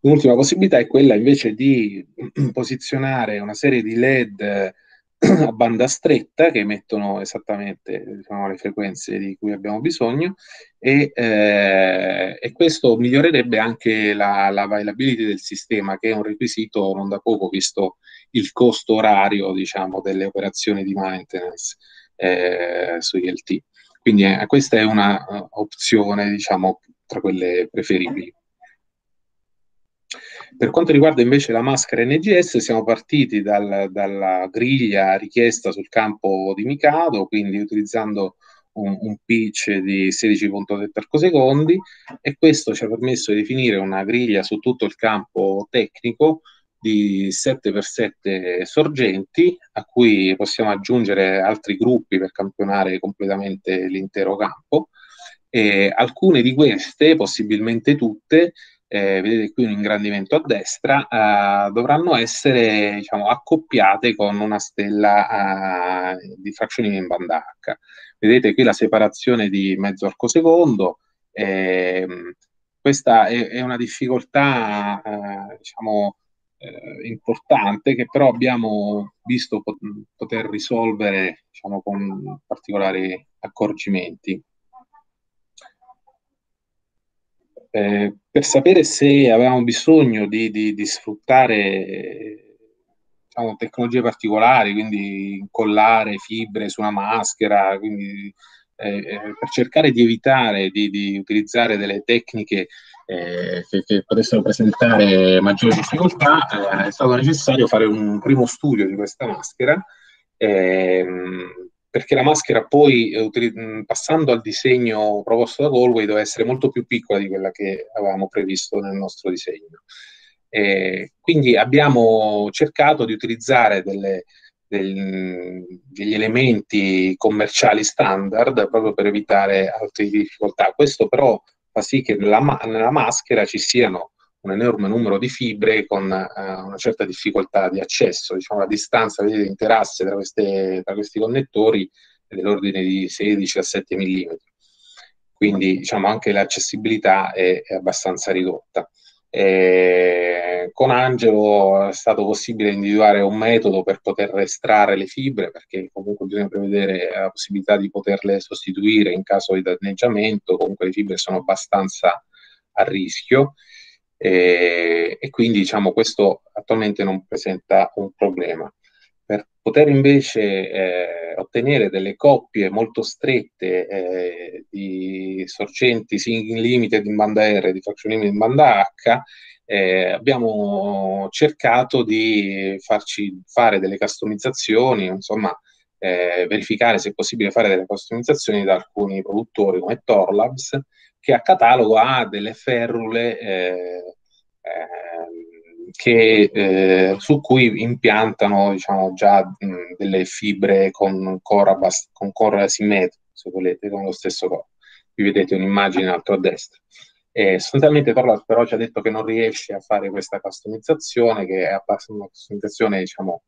Un'ultima possibilità è quella invece di (clears throat) posizionare una serie di LED (clears throat) a banda stretta che emettono esattamente diciamo, le frequenze di cui abbiamo bisogno e, eh, e questo migliorerebbe anche la, la availability del sistema che è un requisito non da poco visto il costo orario diciamo, delle operazioni di maintenance eh, su ILT. Quindi eh, questa è una uh, opzione, diciamo, tra quelle preferibili. Per quanto riguarda invece la maschera NGS, siamo partiti dal, dalla griglia richiesta sul campo di Mikado, quindi utilizzando un, un pitch di 16.3 arcosecondi e questo ci ha permesso di definire una griglia su tutto il campo tecnico di 7x7 sorgenti a cui possiamo aggiungere altri gruppi per campionare completamente l'intero campo. E alcune di queste, possibilmente tutte, eh, vedete qui un ingrandimento a destra, eh, dovranno essere diciamo, accoppiate con una stella eh, di frazioni in banda H. Vedete qui la separazione di mezzo arco secondo. Ehm, questa è, è, una difficoltà, eh, diciamo, eh, importante che però abbiamo visto pot- poter risolvere diciamo, con particolari accorgimenti. Eh, per sapere se avevamo bisogno di, di, di sfruttare diciamo, tecnologie particolari, quindi incollare fibre su una maschera, quindi per cercare di evitare di, di utilizzare delle tecniche eh, che, che, potessero presentare maggiori difficoltà, eh, è stato necessario fare un primo studio di questa maschera, ehm, perché la maschera poi, util- passando al disegno proposto da Galway, doveva essere molto più piccola di quella che avevamo previsto nel nostro disegno. Eh, quindi abbiamo cercato di utilizzare delle, del, degli elementi commerciali standard proprio per evitare altre difficoltà. Questo però fa sì che nella, nella maschera ci siano un enorme numero di fibre con uh, una certa difficoltà di accesso. Diciamo, la distanza vedete, interasse tra, queste, tra questi connettori è dell'ordine di 16 a 7 mm. Quindi diciamo, anche l'accessibilità è, è abbastanza ridotta. E con Angelo è stato possibile individuare un metodo per poter estrarre le fibre, perché comunque bisogna prevedere la possibilità di poterle sostituire in caso di danneggiamento, comunque le fibre sono abbastanza a rischio e, e quindi diciamo questo attualmente non presenta un problema. Per poter invece eh, ottenere delle coppie molto strette eh, di sorgenti single limited in banda R, di fraction limited in banda H, eh, abbiamo cercato di farci fare delle customizzazioni, insomma, eh, verificare se è possibile fare delle customizzazioni da alcuni produttori come Torlabs, che a catalogo ha delle ferrule eh, eh che, eh, su cui impiantano diciamo, già mh, delle fibre con core, abbast- con core asimmetrico, se volete, con lo stesso core. Qui vedete un'immagine in alto a destra. E sostanzialmente Torvalds però ci ha detto che non riesce a fare questa customizzazione, che è una customizzazione diciamo,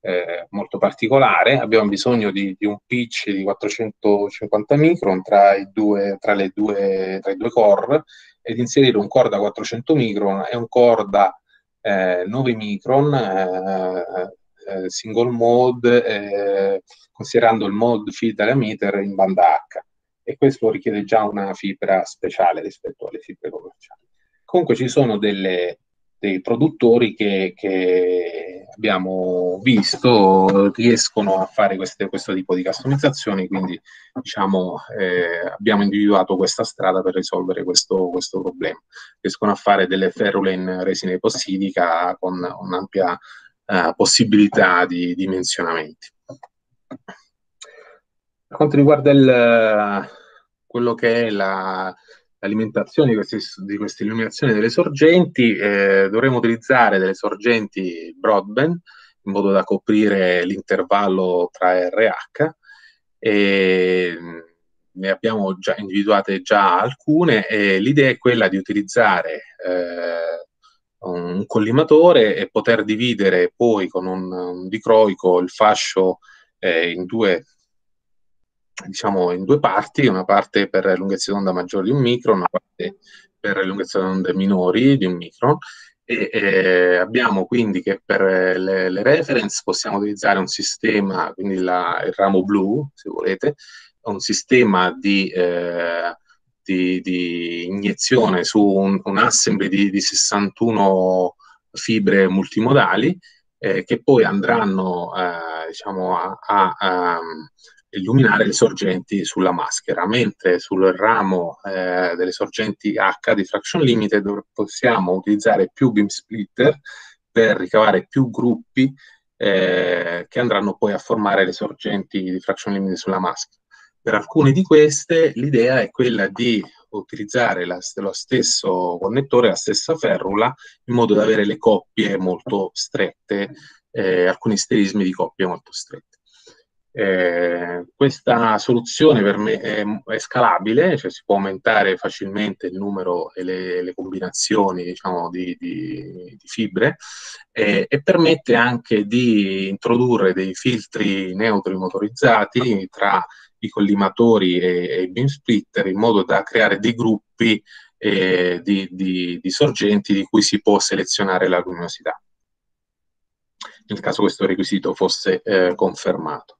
eh, molto particolare. Abbiamo bisogno di, di, un pitch di 450 micron tra, due, tra, due, tra, i due core ed inserire un core da 400 micron e un core da eh, 9 micron eh, eh, single mode eh, considerando il mode feed diameter in banda H e questo richiede già una fibra speciale rispetto alle fibre commerciali. Comunque ci sono delle, dei produttori che, che, abbiamo visto riescono a fare queste, questo tipo di customizzazioni, quindi diciamo, eh, abbiamo individuato questa strada per risolvere questo, questo, problema. Riescono a fare delle ferrule in resina epossidica con un'ampia eh, possibilità di dimensionamenti. Per quanto riguarda il, quello che è la, l'alimentazione di queste, di queste, illuminazioni delle sorgenti, eh, dovremo utilizzare delle sorgenti broadband in modo da coprire l'intervallo tra RH e ne abbiamo già individuate già alcune e l'idea è quella di utilizzare eh, un collimatore e poter dividere poi con un, un dicroico il fascio eh, in due diciamo in due parti, una parte per lunghezze d'onda maggiori di un micron, una parte per lunghezze d'onda minori di un micron e eh, abbiamo quindi che per le, le, reference possiamo utilizzare un sistema, quindi la, il ramo blu se volete, un sistema di, eh, di, di iniezione su un, un assembly di, di 61 fibre multimodali eh, che poi andranno eh, diciamo, a, a illuminare le sorgenti sulla maschera, mentre sul ramo eh, delle sorgenti H di Fraction Limited possiamo utilizzare più beam splitter per ricavare più gruppi eh, che andranno poi a formare le sorgenti di Fraction Limited sulla maschera. Per alcune di queste l'idea è quella di utilizzare la, lo stesso connettore, la stessa ferrula, in modo da avere le coppie molto strette, eh, alcuni sterismi di coppie molto strette. Eh, questa soluzione per me è, è, scalabile, cioè si può aumentare facilmente il numero e le, le combinazioni diciamo, di, di, di, fibre eh, e permette anche di introdurre dei filtri neutri motorizzati tra i collimatori e, e i beam splitter in modo da creare dei gruppi eh, di, di sorgenti di cui si può selezionare la luminosità nel caso questo requisito fosse eh, confermato.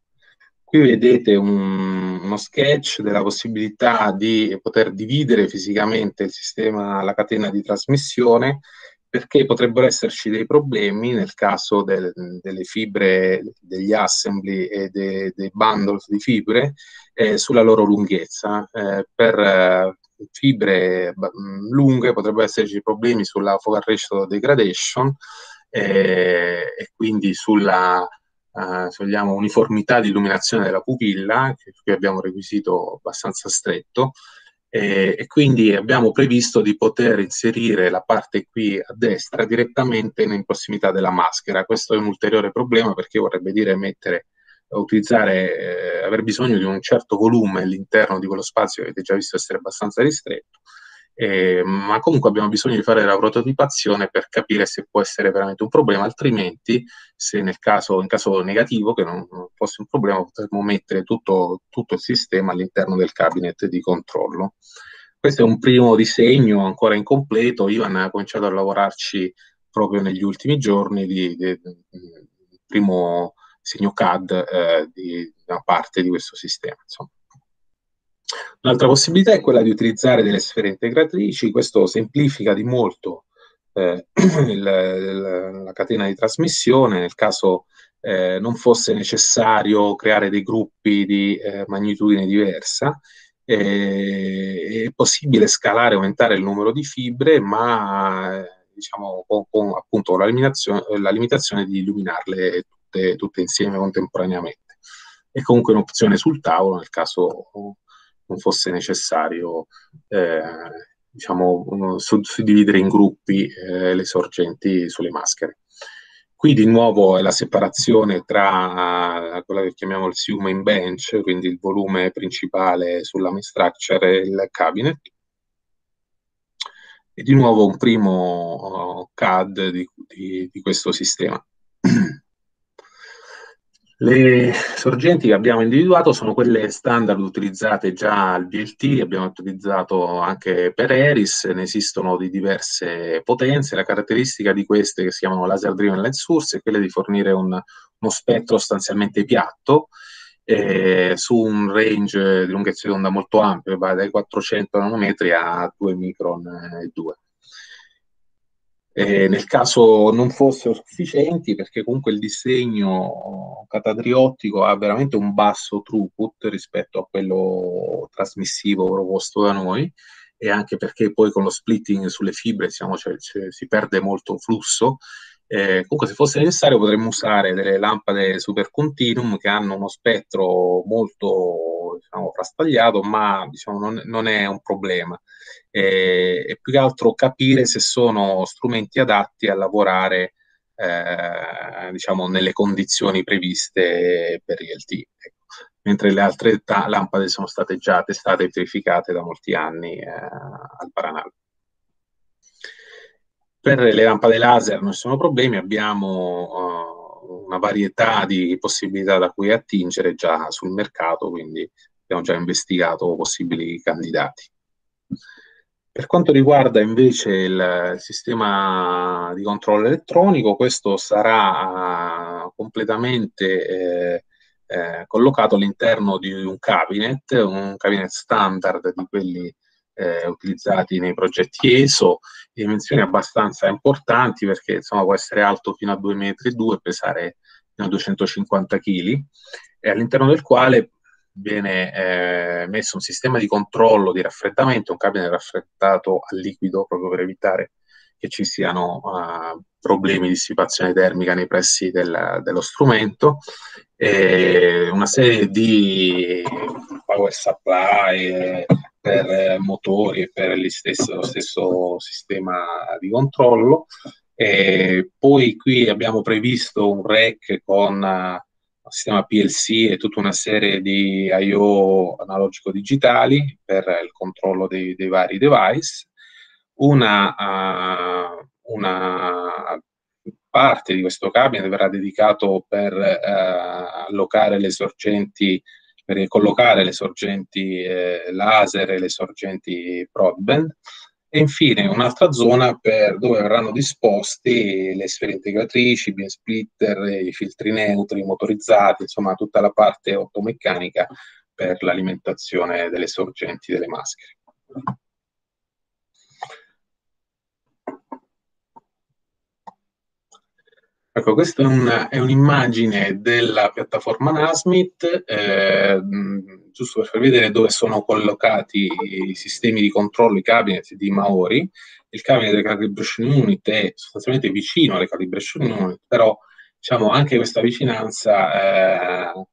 Qui vedete un, uno sketch della possibilità di poter dividere fisicamente il sistema, la catena di trasmissione, perché potrebbero esserci dei problemi nel caso del, delle fibre, degli assembly e de, dei bundles di fibre eh, sulla loro lunghezza. Eh, per eh, fibre lunghe potrebbero esserci problemi sulla focal ratio degradation eh, e quindi sulla eh, se vogliamo, uniformità di illuminazione della pupilla, che qui abbiamo un requisito abbastanza stretto, e, e, quindi abbiamo previsto di poter inserire la parte qui a destra direttamente in prossimità della maschera. Questo è un ulteriore problema perché vorrebbe dire mettere utilizzare, eh, aver bisogno di un certo volume all'interno di quello spazio che avete già visto essere abbastanza ristretto eh, ma comunque abbiamo bisogno di fare la prototipazione per capire se può essere veramente un problema, altrimenti se nel caso, in caso negativo, che non, fosse un problema, potremmo mettere tutto, tutto il sistema all'interno del cabinet di controllo. Questo è un primo disegno ancora incompleto, Ivan ha cominciato a lavorarci proprio negli ultimi giorni di, di, di primo segno CAD eh, di una parte di questo sistema. Insomma. Un'altra possibilità è quella di utilizzare delle sfere integratrici, questo semplifica di molto eh, (clears throat) il, la catena di trasmissione nel caso eh, non fosse necessario creare dei gruppi di eh, magnitudine diversa. è possibile scalare e aumentare il numero di fibre, ma diciamo con, con appunto la la limitazione di illuminarle tutte, tutte insieme contemporaneamente. È comunque un'opzione sul tavolo nel caso non fosse necessario eh, diciamo, suddividere in gruppi eh, le sorgenti sulle maschere. Qui di nuovo è la separazione tra quella che chiamiamo il Human Bench, quindi il volume principale sulla main structure e il cabinet. e di nuovo un primo uh, CAD di, di, di questo sistema. (clears throat) Le sorgenti che abbiamo individuato sono quelle standard utilizzate già al VLT, abbiamo utilizzato anche per Eris, ne esistono di diverse potenze. La caratteristica di queste, che si chiamano laser driven light source, è quella di fornire un, uno spettro sostanzialmente piatto eh, su un range di lunghezza di onda molto ampio, va dai 400 nanometri a 2 micron e 2 eh, nel caso non fossero sufficienti, perché comunque il disegno catadriottico ha veramente un basso throughput rispetto a quello trasmissivo proposto da noi, e anche perché poi con lo splitting sulle fibre diciamo, cioè, cioè, si perde molto flusso. Eh, comunque, se fosse necessario, potremmo usare delle lampade super continuum che hanno uno spettro molto diciamo, frastagliato, ma diciamo, non, non è un problema e, e, più che altro capire se sono strumenti adatti a lavorare eh, diciamo nelle condizioni previste per ILT. Ecco. Mentre le altre ta- lampade sono state già testate e verificate da molti anni eh, al Paranal. Per le lampade laser non ci sono problemi, abbiamo uh, una varietà di possibilità da cui attingere già sul mercato, quindi abbiamo già investigato possibili candidati. Per quanto riguarda invece il sistema di controllo elettronico, questo sarà uh, completamente eh, eh, collocato all'interno di un cabinet, un cabinet standard di quelli eh, utilizzati nei progetti ESO, di dimensioni abbastanza importanti perché insomma, può essere alto fino a 2,2 metri e pesare fino a 250 kg, e all'interno del quale viene eh, messo un sistema di controllo di raffreddamento, un cabine raffreddato a liquido proprio per evitare che ci siano uh, problemi di dissipazione termica nei pressi del, dello strumento, e una serie di power supply per motori e per stesso, lo stesso sistema di controllo. E poi qui abbiamo previsto un rack con sistema PLC e tutta una serie di I.O. analogico-digitali per il controllo dei, dei vari device. Una, uh, una, parte di questo cabinet verrà dedicato per uh, allocare le sorgenti, per collocare le sorgenti eh, laser e le sorgenti broadband e infine un'altra zona per, dove verranno disposti le sfere integratrici, i beam splitter, i filtri neutri motorizzati, insomma tutta la parte ottomeccanica per l'alimentazione delle sorgenti delle maschere. Ecco, questa è, un, un'immagine della piattaforma Nasmit, eh, giusto per farvi vedere dove sono collocati i sistemi di controllo, i cabinet di Maori. Il cabinet delle calibration unit è sostanzialmente vicino alle calibration unit, però diciamo, anche questa vicinanza eh,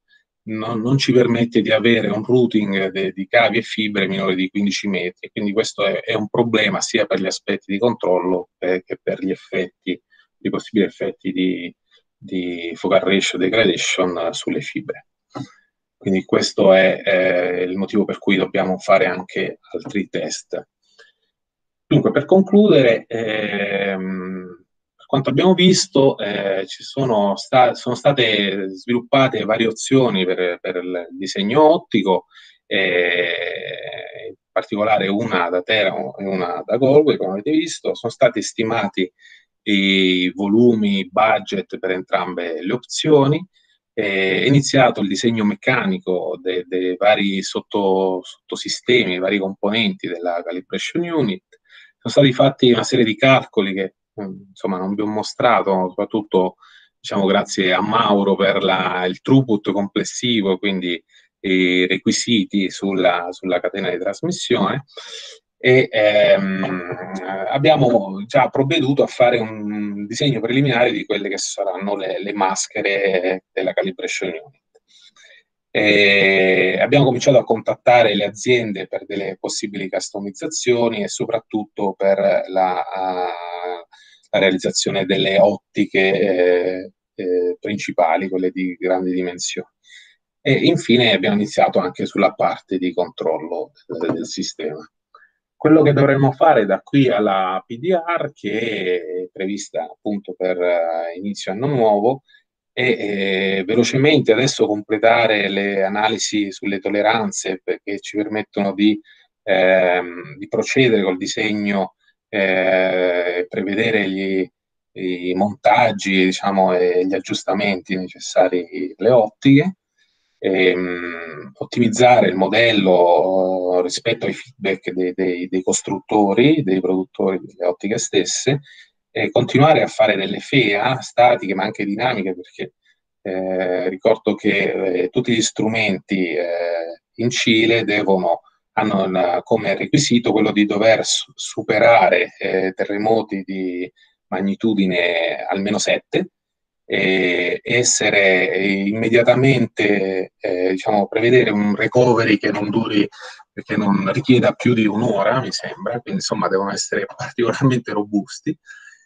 non, non, ci permette di avere un routing de, di cavi e fibre minore di 15 metri, quindi questo è, è un problema sia per gli aspetti di controllo eh, che per gli effetti di possibili effetti di, di focal ratio degradation sulle fibre. Quindi questo è eh, il motivo per cui dobbiamo fare anche altri test. Dunque, per concludere, ehm, per quanto abbiamo visto, eh, ci sono, sta sono, state sviluppate varie opzioni per, per il disegno ottico, eh, in particolare una da Teramo e una da Galway, come avete visto, sono stati stimati i volumi, budget per entrambe le opzioni. È iniziato il disegno meccanico dei, dei vari sotto, sottosistemi, i vari componenti della calibration unit. Sono stati fatti una serie di calcoli che insomma non vi ho mostrato, soprattutto diciamo, grazie a Mauro per la, il throughput complessivo, quindi i requisiti sulla, sulla catena di trasmissione e ehm, abbiamo già provveduto a fare un disegno preliminare di quelle che saranno le, le maschere della calibration unit. E abbiamo cominciato a contattare le aziende per delle possibili customizzazioni e soprattutto per la, la realizzazione delle ottiche eh, eh, principali, quelle di grandi dimensioni. E infine abbiamo iniziato anche sulla parte di controllo del, del sistema. Quello che dovremmo fare da qui alla PDR, che è prevista appunto per uh, inizio anno nuovo, è eh, velocemente adesso completare le analisi sulle tolleranze perché ci permettono di, ehm, di procedere col disegno eh, prevedere gli, i montaggi diciamo, e gli aggiustamenti necessari alle ottiche ehm, ottimizzare il modello rispetto ai feedback dei, dei, dei, costruttori, dei produttori delle ottiche stesse, e continuare a fare delle FEA statiche ma anche dinamiche perché eh, ricordo che eh, tutti gli strumenti eh, in Cile devono, hanno una, come requisito quello di dover su- superare eh, terremoti di magnitudine almeno 7 e essere immediatamente, eh, diciamo, prevedere un recovery che non duri, che non richieda più di un'ora, mi sembra, quindi insomma devono essere (laughs) particolarmente robusti,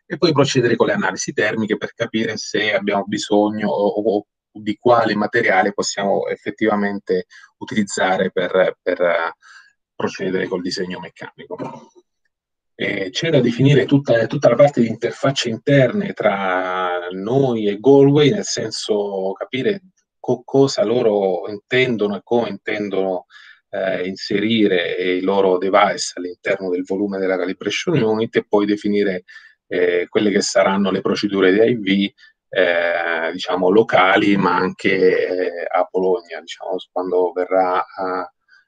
e poi procedere con le analisi termiche per capire se abbiamo bisogno o, o di quale materiale possiamo effettivamente utilizzare per, per procedere col disegno meccanico. Eh, c'è da definire tutta, tutta, la parte di interfacce interne tra noi e Galway, nel senso capire co- cosa loro intendono e come intendono eh, inserire i loro device all'interno del volume della calibration unit e poi definire eh, quelle che saranno le procedure di IV eh, diciamo locali ma anche eh, a Bologna diciamo, quando verrà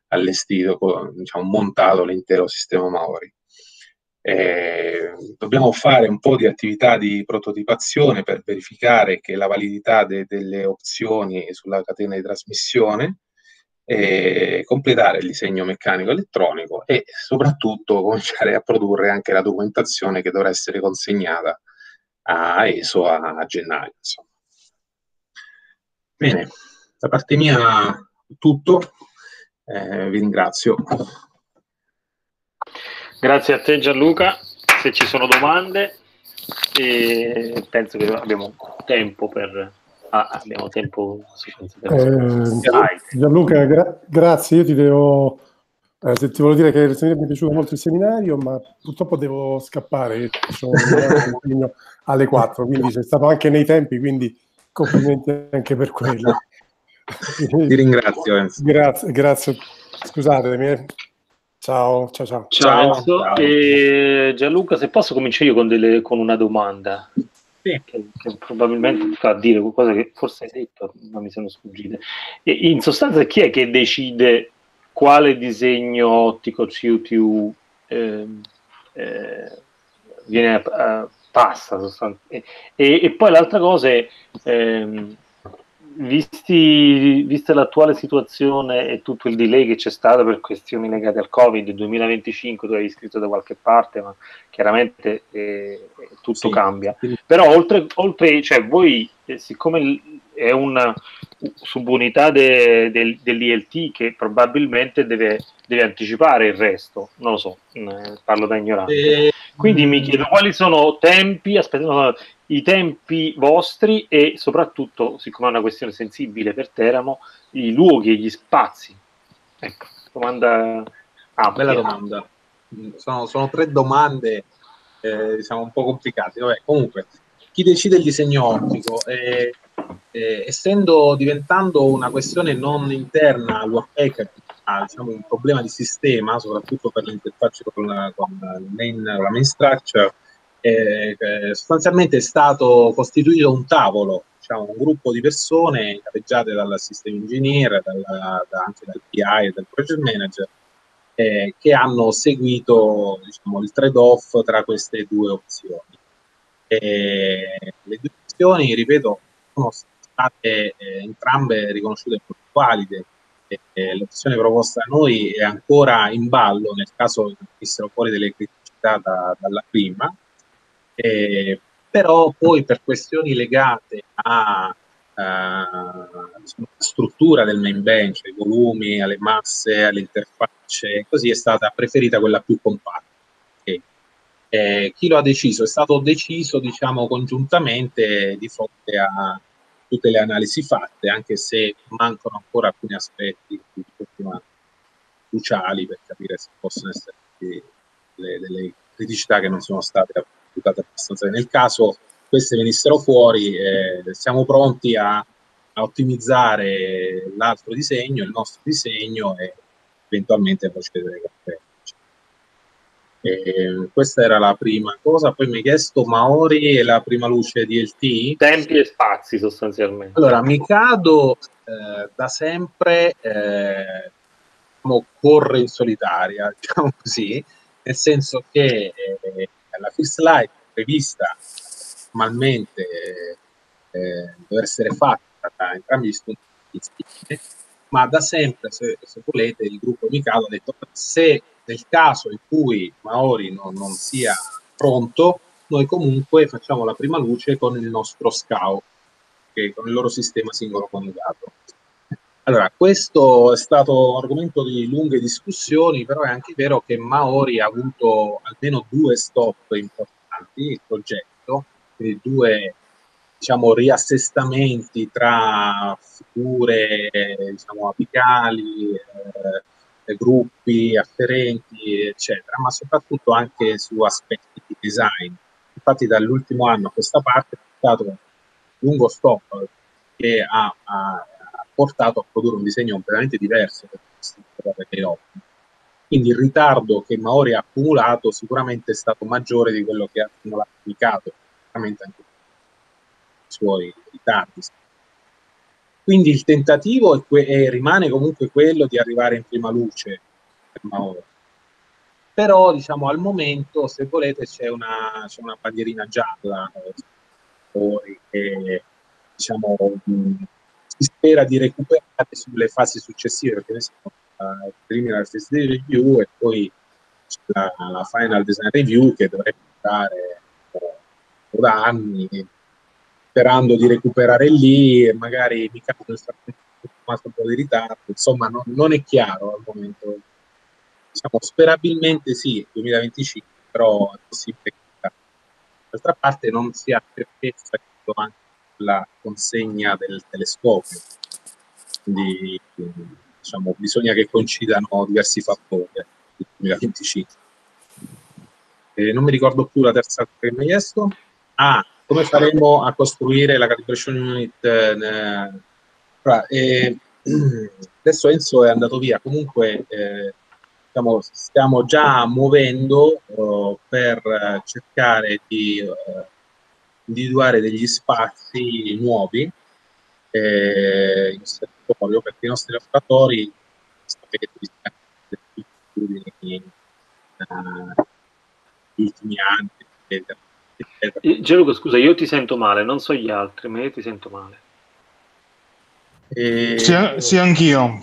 allestito diciamo, montato l'intero sistema Maori eh, dobbiamo fare un po' di attività di prototipazione per verificare che la validità de- delle opzioni sulla catena di trasmissione, eh, completare il disegno meccanico elettronico e soprattutto (laughs) cominciare a produrre anche la documentazione che dovrà essere consegnata a ESO a, a gennaio. Insomma. Bene, da parte mia tutto, eh, vi ringrazio. Grazie a te Gianluca, se ci sono domande e penso che abbiamo tempo per... Ah, abbiamo tempo per... Eh, Gianluca, gra- grazie, io ti devo... Eh, se ti volevo dire che mi è piaciuto molto il seminario, ma purtroppo devo scappare, ho (laughs) alle 4, quindi sei stato anche nei tempi, quindi complimenti anche per quello. Ti ringrazio. Grazie, grazie. Scusatemi. Eh. Ciao, ciao, ciao. Ciao, ciao. E Gianluca, se posso cominciare io con, delle, con una domanda. Sì. Che, che, probabilmente fa dire qualcosa che forse hai detto, ma mi sono sfuggite. E in sostanza, chi è che decide quale disegno ottico CUTU eh, eh, viene a, a, passa? E, e, poi l'altra cosa è. Ehm, visti, vista l'attuale situazione e tutto il delay che c'è stato per questioni legate al Covid, 2025 tu hai scritto da qualche parte, ma chiaramente eh, tutto sì, cambia. Però oltre, oltre cioè voi, eh, siccome è una subunità de, de, dell'ILT che probabilmente deve, deve, anticipare il resto, non lo so, eh, parlo da ignorante. Eh, Quindi mi chiedo quali sono tempi, aspetta, no, i tempi vostri e soprattutto, siccome è una questione sensibile per Teramo, i luoghi e gli spazi. Ecco, domanda ah, Bella domanda. Sono, sono tre domande, eh, diciamo, un po' complicate. Vabbè, comunque, chi decide il disegno ottico? Eh, eh, essendo diventando una questione non interna all'UAPEC, ma diciamo, un problema di sistema, soprattutto per l'interfaccia con, la, con main, la main structure, eh, sostanzialmente è stato costituito un tavolo, diciamo, un gruppo di persone capeggiate dal system engineer, dalla, da, anche dal PI e dal project manager, eh, che hanno seguito diciamo, il trade-off tra queste due opzioni. E le due opzioni, ripeto, sono state eh, entrambe riconosciute come valide. L'opzione proposta da noi è ancora in ballo nel caso venissero fuori delle criticità da, dalla prima, eh, però poi per questioni legate a uh, struttura del main bench, ai volumi, alle masse, alle interfacce, così è stata preferita quella più compatta. Okay. Eh, chi lo ha deciso? È stato deciso, diciamo, congiuntamente di fronte a tutte le analisi fatte, anche se mancano ancora alcuni aspetti cruciali per capire se possono essere delle, delle criticità che non sono state applicate abbastanza Nel caso queste venissero fuori, eh, siamo pronti a, a, ottimizzare l'altro disegno, il nostro disegno e eventualmente procedere con quello. Eh, questa era la prima cosa, poi mi hai chiesto Maori e la prima luce DLT. Tempi e spazi sostanzialmente. Allora, Mikado eh, da sempre eh, diciamo, corre in solitaria, (laughs) diciamo così, nel senso che eh, la First Light prevista normalmente eh, deve essere fatta da entrambi gli studenti, ma da sempre, se, se volete, il gruppo Mikado ha detto se nel caso in cui Maori non, non sia pronto, noi comunque facciamo la prima luce con il nostro SCAO, che con il loro sistema singolo coniugato. Allora, questo è stato argomento di lunghe discussioni, però è anche vero che Maori ha avuto almeno due stop importanti, il progetto, quindi due diciamo, riassestamenti tra figure diciamo, apicali, eh, gruppi afferenti, eccetera, ma soprattutto anche su aspetti di design. Infatti dall'ultimo anno a questa parte è stato un lungo stop che ha, ha, portato a produrre un disegno completamente diverso quindi il ritardo che Maori ha accumulato sicuramente è stato maggiore di quello che ha applicato, sicuramente anche i suoi ritardi quindi il tentativo è que- è, rimane comunque quello di arrivare in prima luce per Mauro. Però, diciamo, al momento, se volete, c'è una, c'è una bandierina gialla eh, che, diciamo, mh, si spera di recuperare sulle fasi successive, perché noi siamo la preliminary phase review e poi la, la final design review che dovrebbe durare eh, da anni sperando di recuperare lì e magari mi frattempo un po' di ritardo, insomma non, non, è chiaro al momento. Diciamo, sperabilmente sì, 2025, però è possibile che d'altra parte non si ha certezza anche la consegna del telescopio, quindi diciamo, bisogna che coincidano diversi fattori nel 2025. Eh, non mi ricordo più la terza che mi hai chiesto. Ah, come faremo a costruire la calibration unit? Eh, eh, (clears throat) adesso Enzo è andato via, comunque eh, diciamo, stiamo già muovendo uh, per cercare di uh, individuare degli spazi nuovi eh, in laboratorio, perché i nostri laboratori sapete negli ultimi anni, eccetera Gianluca, scusa, io ti sento male, non so gli altri, ma io ti sento male. E... Sì, sì, anch'io.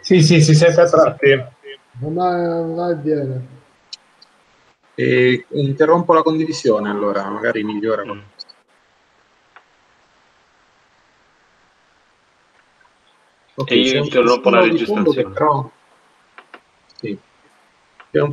Sì, sì, si sente a tratti. Ma vai bene. E interrompo la condivisione allora, magari migliora. Mm. Okay, e io interrompo la registrazione. Però... Sì. C'è un